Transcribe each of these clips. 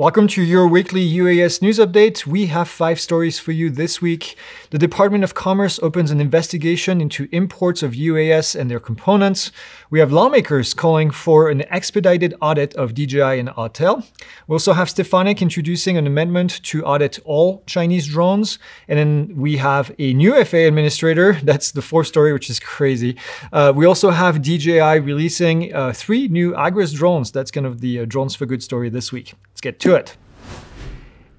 Welcome to your weekly UAS news update. We have five stories for you this week. The Department of Commerce opens an investigation into imports of UAS and their components. We have lawmakers calling for an expedited audit of DJI and Autel. We also have Stefanik introducing an amendment to audit all Chinese drones. And then we have a new FAA administrator. That's the fourth story, which is crazy. Uh, we also have DJI releasing uh, three new Agras drones. That's kind of the uh, drones for good story this week. Let's get to it.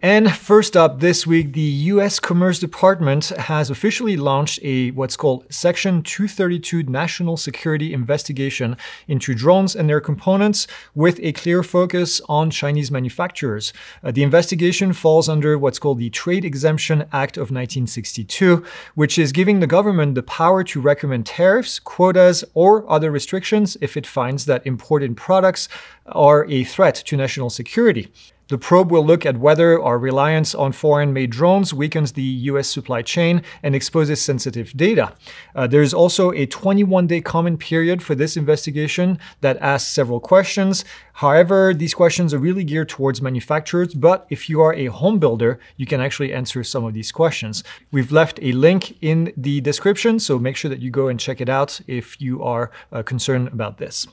And first up this week, the US Commerce Department has officially launched a what's called Section 232 National Security Investigation into drones and their components with a clear focus on Chinese manufacturers. Uh, the investigation falls under what's called the Trade Expansion Act of 1962, which is giving the government the power to recommend tariffs, quotas, or other restrictions if it finds that imported products are a threat to national security. The probe will look at whether our reliance on foreign made drones weakens the US supply chain and exposes sensitive data. Uh, there's also a 21 day comment period for this investigation that asks several questions. However, these questions are really geared towards manufacturers, but if you are a home builder, you can actually answer some of these questions. We've left a link in the description, so make sure that you go and check it out if you are uh, concerned about this.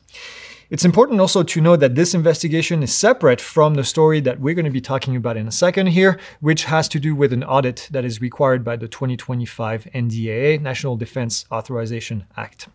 It's important also to know that this investigation is separate from the story that we're going to be talking about in a second here, which has to do with an audit that is required by the 2025 NDAA, National Defense Authorization Act.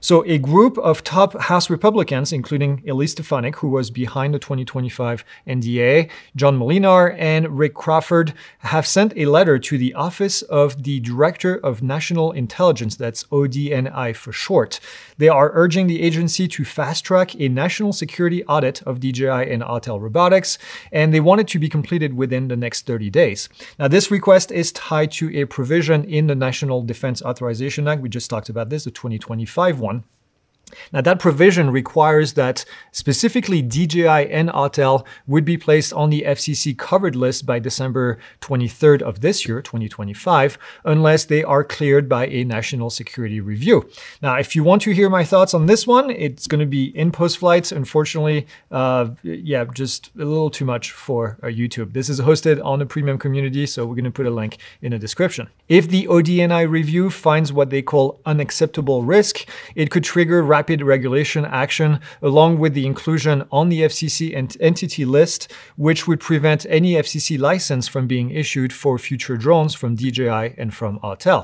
So a group of top House Republicans, including Elise Stefanik, who was behind the 2025 NDA, John Moolenaar, and Rick Crawford, have sent a letter to the Office of the Director of National Intelligence, that's ODNI for short. They are urging the agency to fast track a national security audit of DJI and Autel Robotics, and they want it to be completed within the next 30 days. Now, this request is tied to a provision in the National Defense Authorization Act. We just talked about this, the 2025 one one. Now, that provision requires that specifically DJI and Autel would be placed on the FCC covered list by December 23rd of this year, 2025, unless they are cleared by a national security review. Now, if you want to hear my thoughts on this one, it's going to be in post flight. Unfortunately, uh, yeah, just a little too much for uh, YouTube. This is hosted on the premium community, so we're going to put a link in the description. If the ODNI review finds what they call unacceptable risk, it could trigger rapid regulation action along with the inclusion on the FCC entity list, which would prevent any FCC license from being issued for future drones from DJI and from Autel.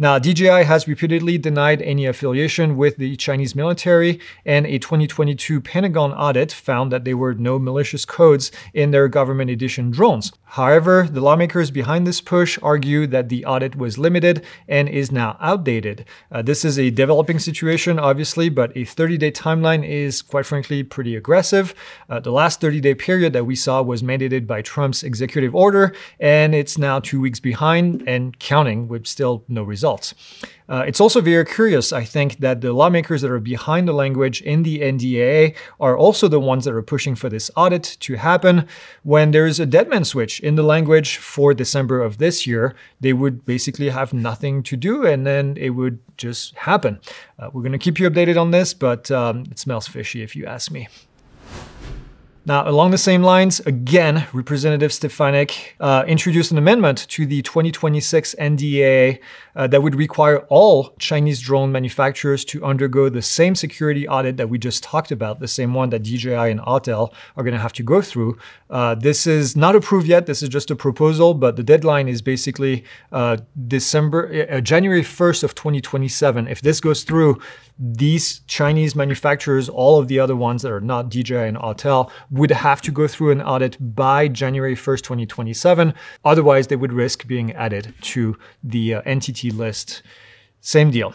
Now, DJI has repeatedly denied any affiliation with the Chinese military, and a 2022 Pentagon audit found that there were no malicious codes in their government edition drones. However, the lawmakers behind this push argue that the audit was limited and is now outdated. Uh, this is a developing situation, obviously, but a 30 day timeline is, quite frankly, pretty aggressive. Uh, the last 30 day period that we saw was mandated by Trump's executive order, and it's now two weeks behind and counting with still no results. Uh, it's also very curious, I think, that the lawmakers that are behind the language in the NDAA are also the ones that are pushing for this audit to happen. When there's a dead man switch in the language for December of this year, they would basically have nothing to do and then it would just happen. Uh, we're going to keep you updated on this, but um, it smells fishy if you ask me. Now, along the same lines, again, Representative Stefanik uh, introduced an amendment to the 2026 NDA uh, that would require all Chinese drone manufacturers to undergo the same security audit that we just talked about, the same one that DJI and Autel are going to have to go through. Uh, this is not approved yet. This is just a proposal, but the deadline is basically uh, December, uh, January 1st of 2027. If this goes through, these Chinese manufacturers, all of the other ones that are not DJI and Autel, would have to go through an audit by January 1st, 2027. Otherwise, they would risk being added to the uh, entity list. Same deal.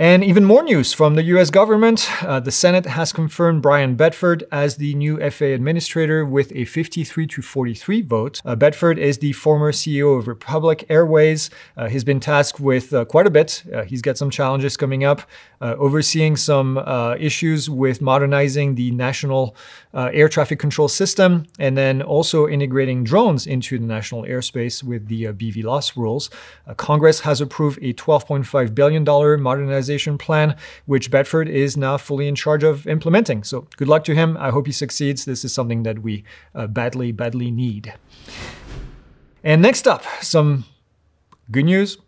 And even more news from the US government. Uh, the Senate has confirmed Bryan Bedford as the new FAA administrator with a 53 to 43 vote. Uh, Bedford is the former CEO of Republic Airways. Uh, he's been tasked with uh, quite a bit. Uh, he's got some challenges coming up, uh, overseeing some issues with modernizing the national air traffic control system, and then also integrating drones into the national airspace with the BVLOS rules. Congress has approved a $12.5 billion modernization modernization plan, which Bedford is now fully in charge of implementing. So good luck to him. I hope he succeeds. This is something that we uh, badly, badly need. And next up, some good news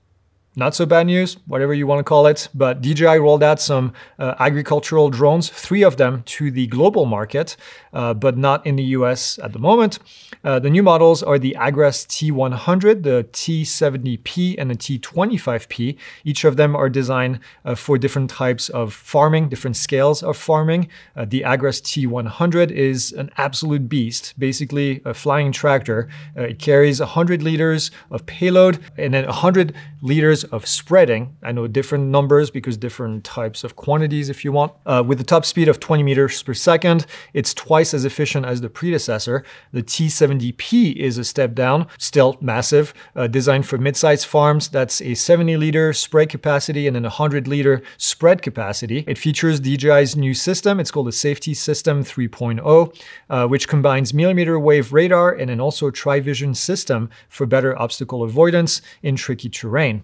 not so bad news, whatever you want to call it, but DJI rolled out some uh, agricultural drones, three of them to the global market, uh, but not in the US at the moment. Uh, the new models are the Agras T100, the T70P, and the T25P. Each of them are designed uh, for different types of farming, different scales of farming. Uh, the Agras T100 is an absolute beast, basically a flying tractor. Uh, it carries 100 liters of payload and then 100 liters of spreading. I know different numbers because different types of quantities if you want. Uh, with a top speed of 20 meters per second, it's twice as efficient as the predecessor. The T70P is a step down, still massive, uh, designed for mid-sized farms. That's a 70 liter spray capacity and then 100 liter spread capacity. It features DJI's new system. It's called the Safety System 3.0, uh, which combines millimeter wave radar and then also tri-vision system for better obstacle avoidance in tricky terrain.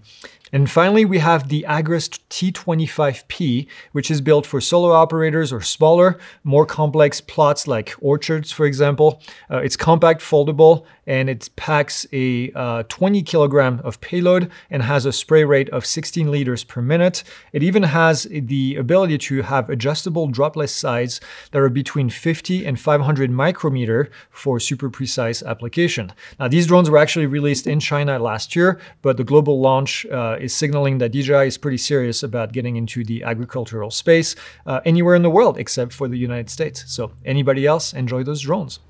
And finally, we have the Agras T25P, which is built for solo operators or smaller, more complex plots like orchards, for example. Uh, it's compact, foldable, and it packs a uh, 20 kilogram of payload and has a spray rate of 16 liters per minute. It even has the ability to have adjustable dropless size that are between 50 and 500 micrometer for super precise application. Now, these drones were actually released in China last year, but the global launch uh, is signaling that DJI is pretty serious about getting into the agricultural space uh, anywhere in the world except for the United States. So anybody else, enjoy those drones.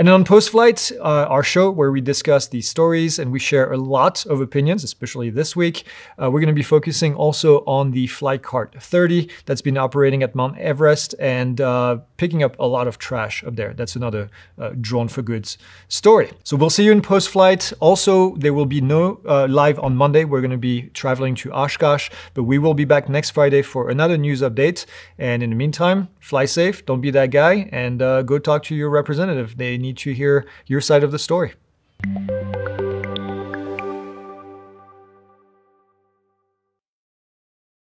And then on Post Flight, uh, our show where we discuss these stories and we share a lot of opinions, especially this week, uh, we're going to be focusing also on the FlyCart 30 that's been operating at Mount Everest and uh, picking up a lot of trash up there. That's another uh, drone for goods story. So we'll see you in Post Flight. Also, there will be no uh, live on Monday. We're going to be traveling to Oshkosh, but we will be back next Friday for another news update. And in the meantime, fly safe, don't be that guy, and uh, go talk to your representative. They need to hear your side of the story.